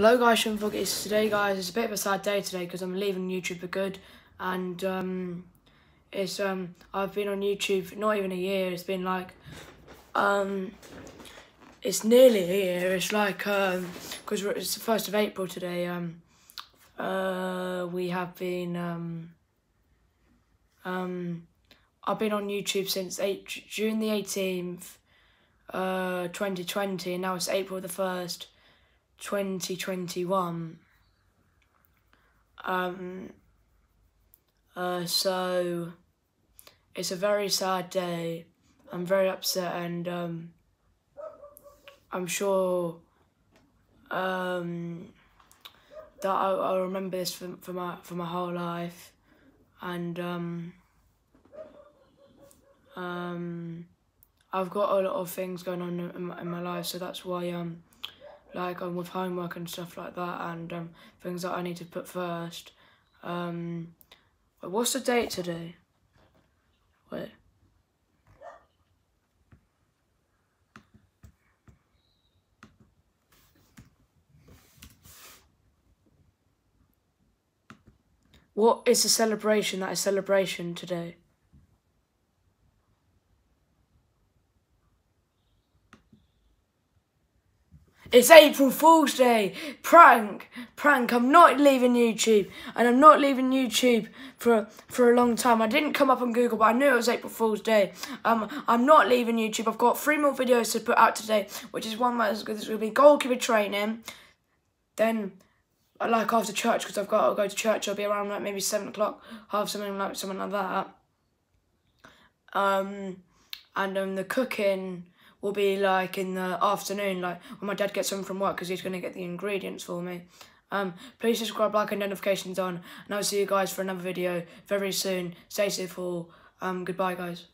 Hello guys, Shaun It's today guys, it's a bit of a sad day today because I'm leaving YouTube for good. And um, it's um I've been on YouTube not even a year, it's been like um it's nearly a year, it's like um because it's the first of April today, um uh we have been um um I've been on YouTube since eight June the eighteenth uh 2020 and now it's April the first 2021. Um, uh, so it's a very sad day. I'm very upset and um, I'm sure um, that I'll, I'll, remember this for, for my for my whole life and um, um, I've got a lot of things going on in my, in my life so that's why um, like um, with homework and stuff like that and um, things that I need to put first. Um, what's the date today? Wait. What is a celebration that is celebration today? It's April Fool's Day. Prank. Prank. I'm not leaving YouTube. And I'm not leaving YouTube for for a long time. I didn't come up on Google, but I knew it was April Fool's Day. Um, I'm not leaving YouTube. I've got three more videos to put out today, which is one that's going to be goalkeeper training. Then, like after church, because I've got to go to church. I'll be around like maybe 7 o'clock, half something like, something like that. Um, and um, the cooking will be like in the afternoon, like when my dad gets home from work because he's going to get the ingredients for me. Um, please subscribe, like, and notifications on, and I'll see you guys for another video very soon. Stay safe all. Um, goodbye, guys.